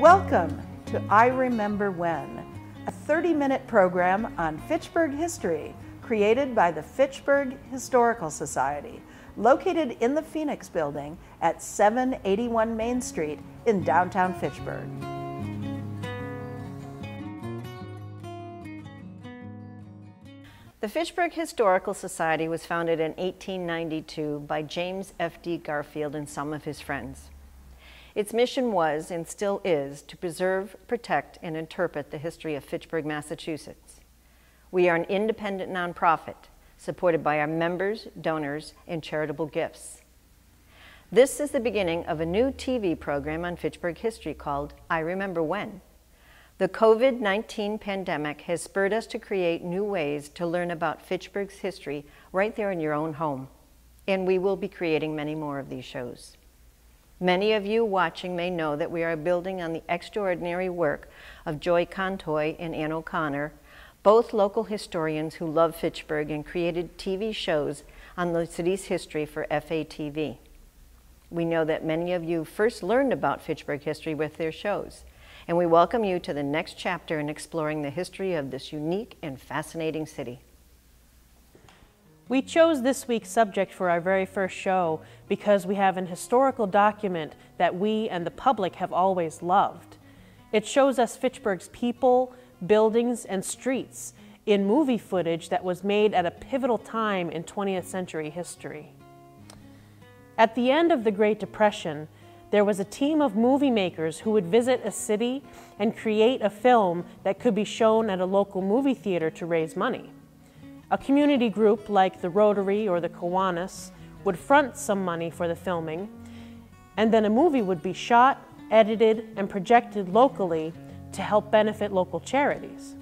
Welcome to I Remember When, a 30 minute program on Fitchburg history created by the Fitchburg Historical Society, located in the Phoenix Building at 781 Main Street in downtown Fitchburg. The Fitchburg Historical Society was founded in 1892 by James F.D. Garfield and some of his friends. Its mission was, and still is, to preserve, protect, and interpret the history of Fitchburg, Massachusetts. We are an independent nonprofit supported by our members, donors, and charitable gifts. This is the beginning of a new TV program on Fitchburg history called I Remember When. The COVID 19 pandemic has spurred us to create new ways to learn about Fitchburg's history right there in your own home. And we will be creating many more of these shows. Many of you watching may know that we are building on the extraordinary work of Joy Contoy and Ann O'Connor, both local historians who love Fitchburg and created TV shows on the city's history for FATV. We know that many of you first learned about Fitchburg history with their shows and we welcome you to the next chapter in exploring the history of this unique and fascinating city. We chose this week's subject for our very first show because we have an historical document that we and the public have always loved. It shows us Fitchburg's people, buildings, and streets in movie footage that was made at a pivotal time in 20th century history. At the end of the Great Depression, there was a team of movie makers who would visit a city and create a film that could be shown at a local movie theater to raise money. A community group like the Rotary or the Kiwanis would front some money for the filming, and then a movie would be shot, edited, and projected locally to help benefit local charities.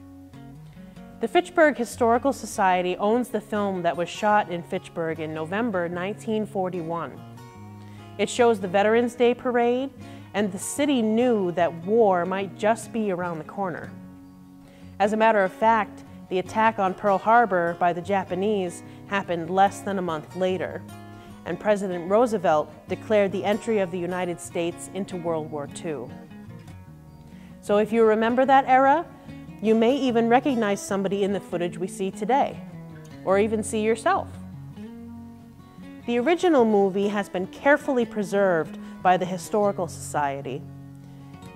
The Fitchburg Historical Society owns the film that was shot in Fitchburg in November 1941. It shows the Veterans Day parade, and the city knew that war might just be around the corner. As a matter of fact, the attack on Pearl Harbor by the Japanese happened less than a month later, and President Roosevelt declared the entry of the United States into World War II. So if you remember that era, you may even recognize somebody in the footage we see today, or even see yourself. The original movie has been carefully preserved by the Historical Society.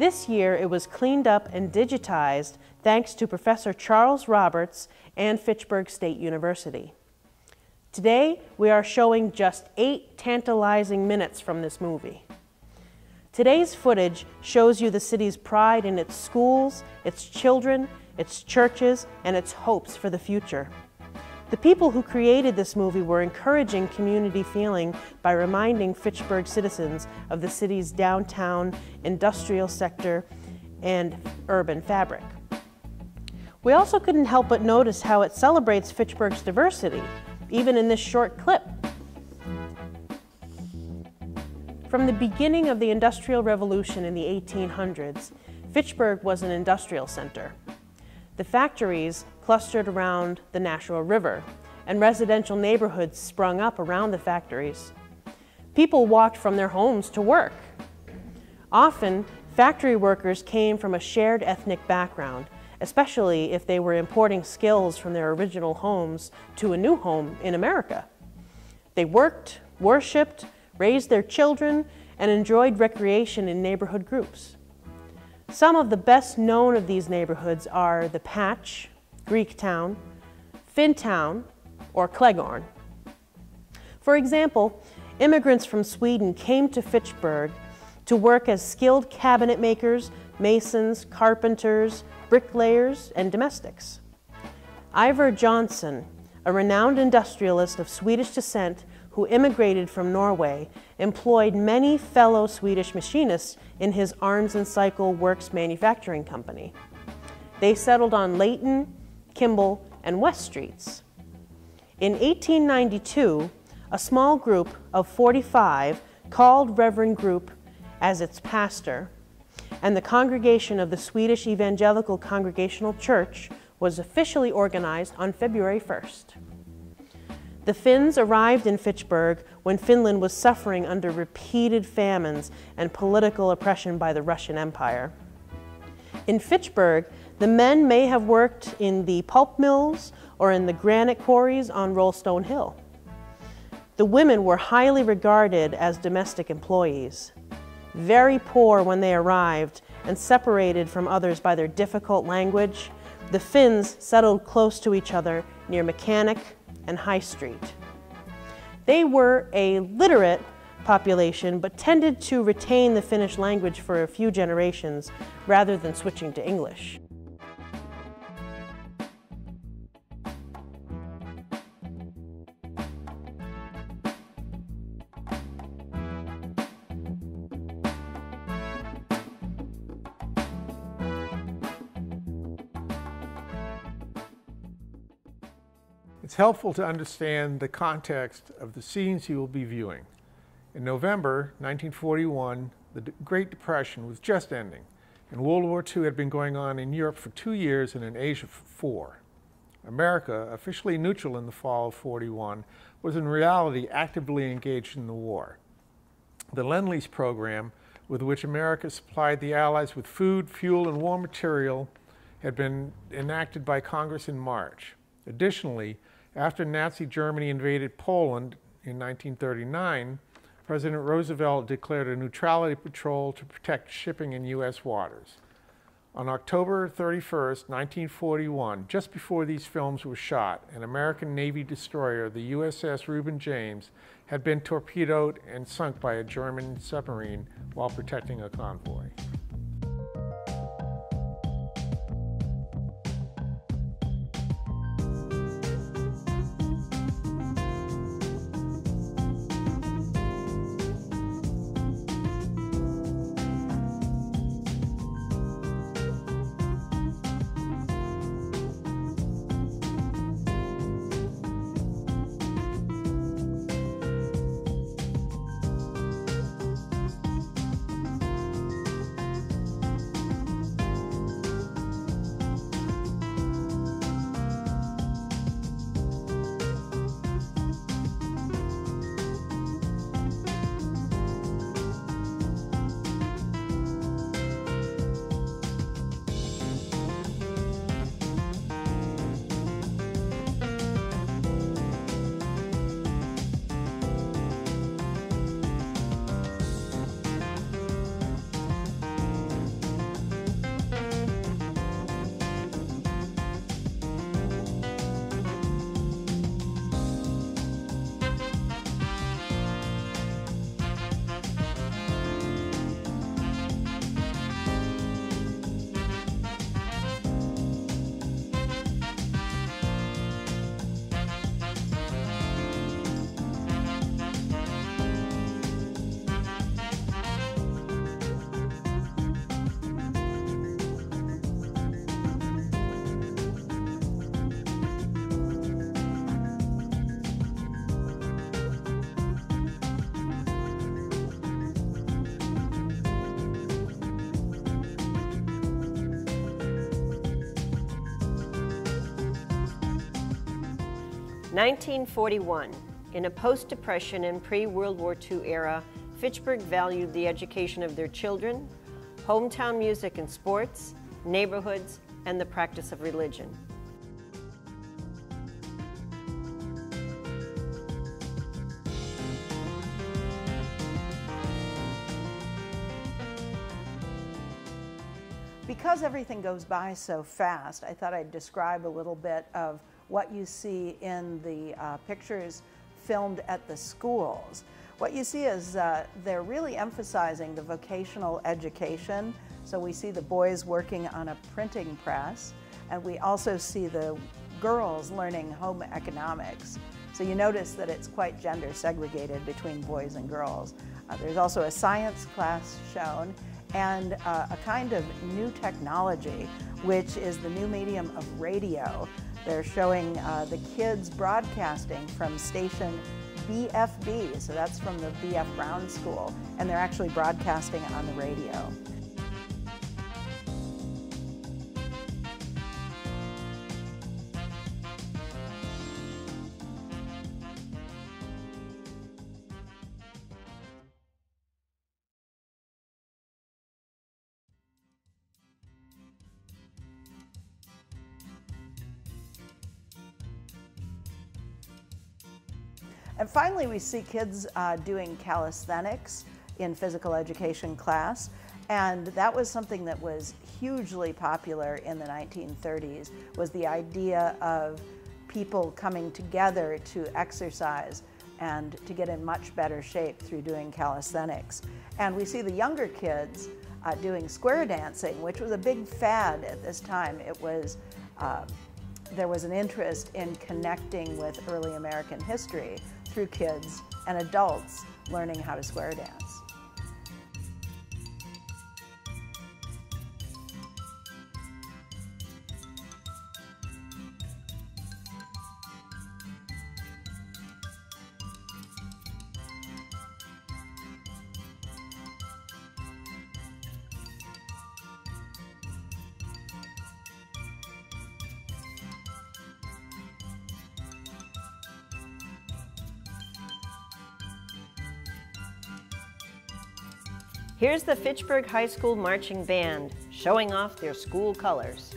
This year it was cleaned up and digitized thanks to Professor Charles Roberts and Fitchburg State University. Today we are showing just eight tantalizing minutes from this movie. Today's footage shows you the city's pride in its schools, its children, its churches, and its hopes for the future. The people who created this movie were encouraging community feeling by reminding Fitchburg citizens of the city's downtown industrial sector and urban fabric. We also couldn't help but notice how it celebrates Fitchburg's diversity, even in this short clip. From the beginning of the Industrial Revolution in the 1800s, Fitchburg was an industrial center. The factories clustered around the Nashua River, and residential neighborhoods sprung up around the factories. People walked from their homes to work. Often, factory workers came from a shared ethnic background, especially if they were importing skills from their original homes to a new home in America. They worked, worshiped, raised their children, and enjoyed recreation in neighborhood groups. Some of the best known of these neighborhoods are the Patch, Greektown, Finntown, or Cleghorn. For example, immigrants from Sweden came to Fitchburg to work as skilled cabinet makers, masons, carpenters, bricklayers, and domestics. Iver Johnson, a renowned industrialist of Swedish descent who immigrated from Norway, employed many fellow Swedish machinists in his Arms and Cycle Works manufacturing company. They settled on Layton, Kimball, and West Streets. In 1892, a small group of 45 called Reverend Group as its pastor, and the congregation of the Swedish Evangelical Congregational Church was officially organized on February 1st. The Finns arrived in Fitchburg when Finland was suffering under repeated famines and political oppression by the Russian Empire. In Fitchburg, the men may have worked in the pulp mills or in the granite quarries on Rollstone Hill. The women were highly regarded as domestic employees. Very poor when they arrived and separated from others by their difficult language, the Finns settled close to each other near Mechanic and High Street. They were a literate population, but tended to retain the Finnish language for a few generations rather than switching to English. It's helpful to understand the context of the scenes you will be viewing. In November 1941, the Great Depression was just ending, and World War II had been going on in Europe for two years and in Asia for four. America, officially neutral in the fall of 41, was in reality actively engaged in the war. The Lend-Lease program, with which America supplied the Allies with food, fuel, and war material, had been enacted by Congress in March. Additionally, after Nazi Germany invaded Poland in 1939, President Roosevelt declared a neutrality patrol to protect shipping in U.S. waters. On October 31, 1941, just before these films were shot, an American Navy destroyer, the USS Reuben James, had been torpedoed and sunk by a German submarine while protecting a convoy. 1941. In a post-Depression and pre-World War II era, Fitchburg valued the education of their children, hometown music and sports, neighborhoods, and the practice of religion. Because everything goes by so fast, I thought I'd describe a little bit of what you see in the uh, pictures filmed at the schools. What you see is uh, they're really emphasizing the vocational education. So we see the boys working on a printing press, and we also see the girls learning home economics. So you notice that it's quite gender segregated between boys and girls. Uh, there's also a science class shown and uh, a kind of new technology, which is the new medium of radio. They're showing uh, the kids broadcasting from station BFB, so that's from the B.F. Brown School, and they're actually broadcasting on the radio. We see kids uh, doing calisthenics in physical education class. And that was something that was hugely popular in the 1930s, was the idea of people coming together to exercise and to get in much better shape through doing calisthenics. And we see the younger kids uh, doing square dancing, which was a big fad at this time. It was, uh, there was an interest in connecting with early American history through kids and adults learning how to square dance. Here's the Fitchburg High School Marching Band showing off their school colors.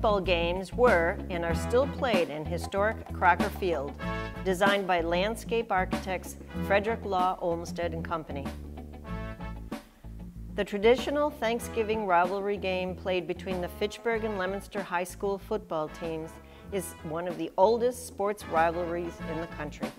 Football games were and are still played in historic Crocker Field, designed by landscape architects Frederick Law Olmsted and Company. The traditional Thanksgiving rivalry game played between the Fitchburg and Leominster High School football teams is one of the oldest sports rivalries in the country.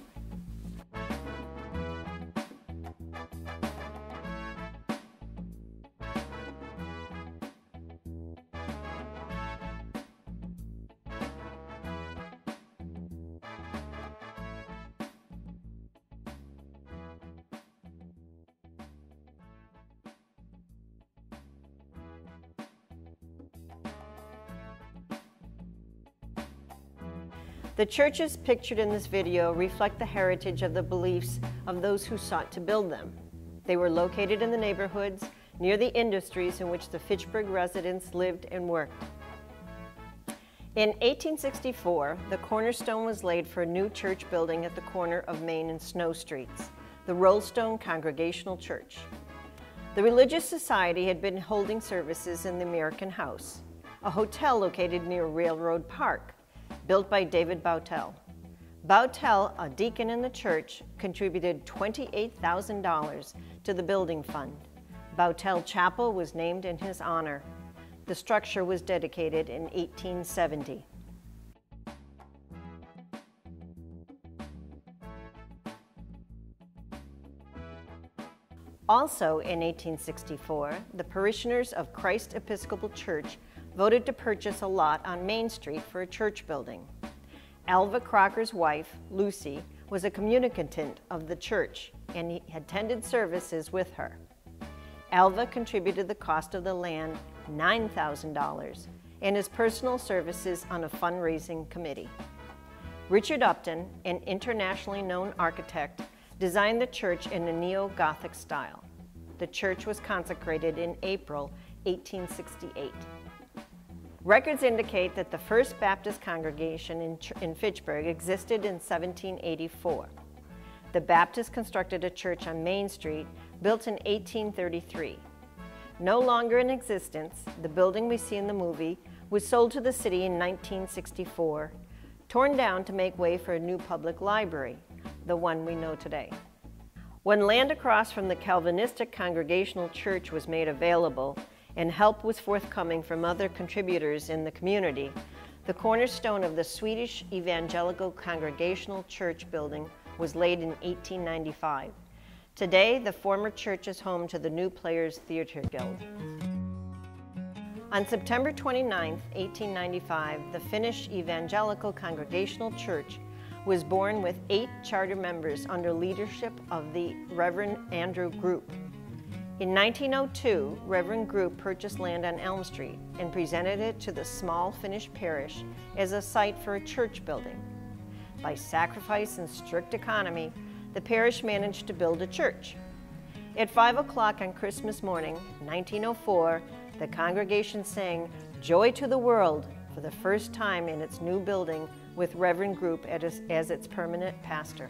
The churches pictured in this video reflect the heritage of the beliefs of those who sought to build them. They were located in the neighborhoods near the industries in which the Fitchburg residents lived and worked. In 1864, the cornerstone was laid for a new church building at the corner of Main and Snow Streets, the Rollstone Congregational Church. The Religious Society had been holding services in the American House, a hotel located near Railroad Park, built by David Boutelle. Boutelle, a deacon in the church, contributed $28,000 to the building fund. Boutelle Chapel was named in his honor. The structure was dedicated in 1870. Also in 1864, the parishioners of Christ Episcopal Church voted to purchase a lot on Main Street for a church building. Alva Crocker's wife, Lucy, was a communicant of the church and he attended services with her. Alva contributed the cost of the land, $9,000, and his personal services on a fundraising committee. Richard Upjohn, an internationally known architect, designed the church in a neo-Gothic style. The church was consecrated in April 1868. Records indicate that the First Baptist congregation in, in Fitchburg existed in 1784. The Baptists constructed a church on Main Street, built in 1833. No longer in existence, the building we see in the movie was sold to the city in 1964, torn down to make way for a new public library, the one we know today. When land across from the Calvinistic Congregational Church was made available, and help was forthcoming from other contributors in the community, the cornerstone of the Swedish Evangelical Congregational Church building was laid in 1895. Today, the former church is home to the New Players Theatre Guild. On September 29, 1895, the Finnish Evangelical Congregational Church was born with eight charter members under leadership of the Reverend Andrew Group. In 1902, Reverend Group purchased land on Elm Street and presented it to the small Finnish parish as a site for a church building. By sacrifice and strict economy, the parish managed to build a church. At 5 o'clock on Christmas morning, 1904, the congregation sang Joy to the World for the first time in its new building with Reverend Group as its permanent pastor.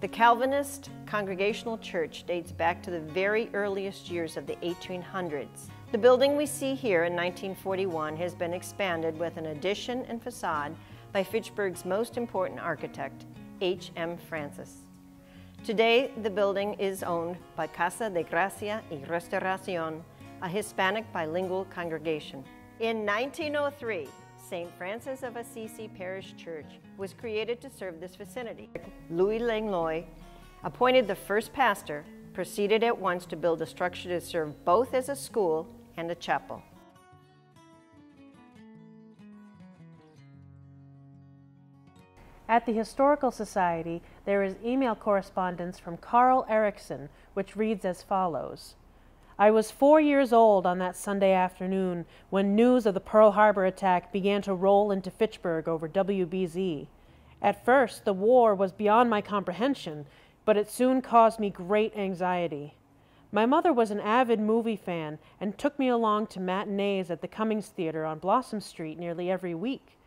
The Calvinist Congregational Church dates back to the very earliest years of the 1800s. The building we see here in 1941 has been expanded with an addition and facade by Fitchburg's most important architect, H. M. Francis. Today, the building is owned by Casa de Gracia y Restauración, a Hispanic bilingual congregation. In 1903, St. Francis of Assisi Parish Church was created to serve this vicinity. Louis Langlois, appointed the first pastor, proceeded at once to build a structure to serve both as a school and a chapel. At the Historical Society, there is email correspondence from Carl Erickson, which reads as follows. I was four years old on that Sunday afternoon when news of the Pearl Harbor attack began to roll into Fitchburg over WBZ. At first, the war was beyond my comprehension, but it soon caused me great anxiety. My mother was an avid movie fan and took me along to matinees at the Cummings Theater on Blossom Street nearly every week.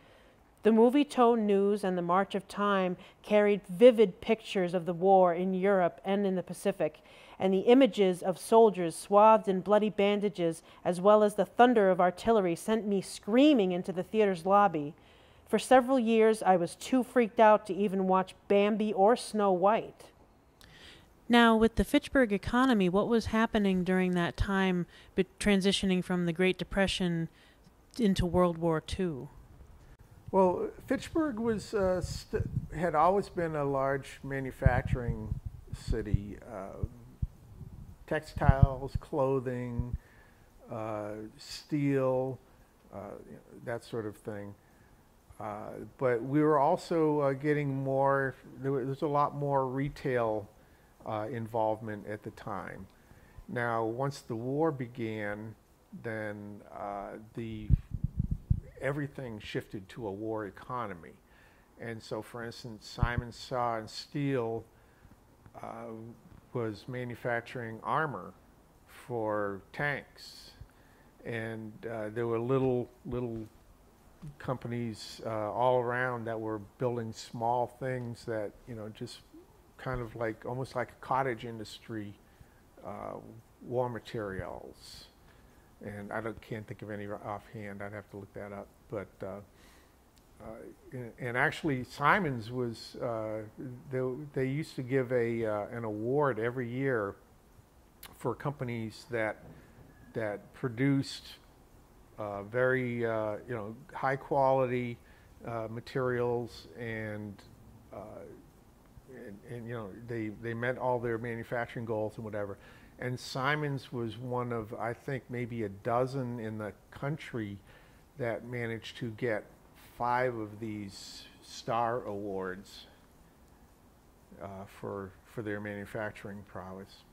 The Movietone news and the March of Time carried vivid pictures of the war in Europe and in the Pacific, and the images of soldiers swathed in bloody bandages, as well as the thunder of artillery, sent me screaming into the theater's lobby. For several years, I was too freaked out to even watch Bambi or Snow White. Now, with the Fitchburg economy, what was happening during that time, transitioning from the Great Depression into World War II? Well, Fitchburg was uh, had always been a large manufacturing city. Uh, textiles, clothing, uh, steel, uh, that sort of thing. Uh, but we were also uh, getting more. There was a lot more retail involvement at the time. Now, once the war began, then the everything shifted to a war economy. And so, for instance, Simonds Saw and Steel uh, was manufacturing armor for tanks, and uh, there were little little companies uh, all around that were building small things that you know just kind of like almost like a cottage industry, uh, war materials and I can't think of any offhand. I'd have to look that up. But uh, uh, and actually, Simonds was uh, they, they used to give a uh, an award every year for companies that that produced uh, very uh, you know high quality materials and, and and you know they they met all their manufacturing goals and whatever and Simonds was one of, I think, maybe a dozen in the country that managed to get five of these star awards uh, for, for their manufacturing prowess.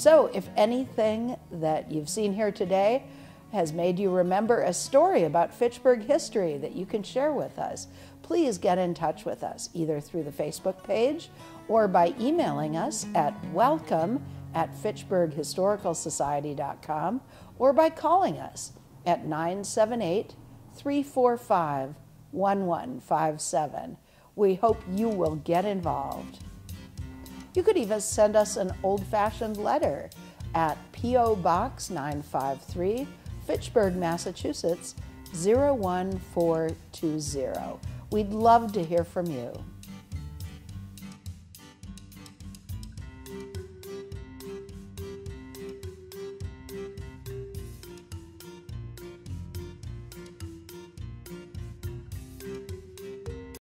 So, if anything that you've seen here today has made you remember a story about Fitchburg history that you can share with us, please get in touch with us either through the Facebook page or by emailing us at welcome at fitchburghistoricalsociety.com or by calling us at 978 345 1157. We hope you will get involved. You could even send us an old fashioned letter at P.O. Box 953, Fitchburg, Massachusetts 01420. We'd love to hear from you.